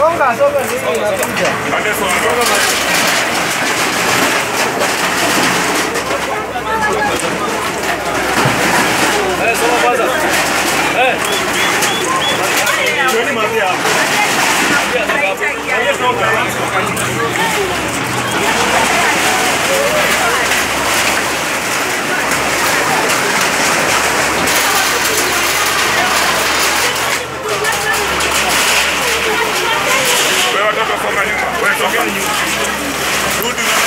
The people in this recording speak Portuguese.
Songa, songa, nini inakuja? Wewe watoto songa nyuma. We're talking you.